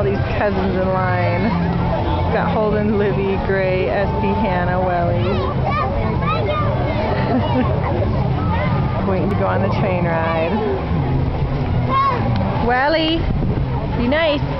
all these cousins in line. Got Holden, Livy, Gray, Esty, Hannah, Welly. Waiting to go on the train ride. Welly, be nice.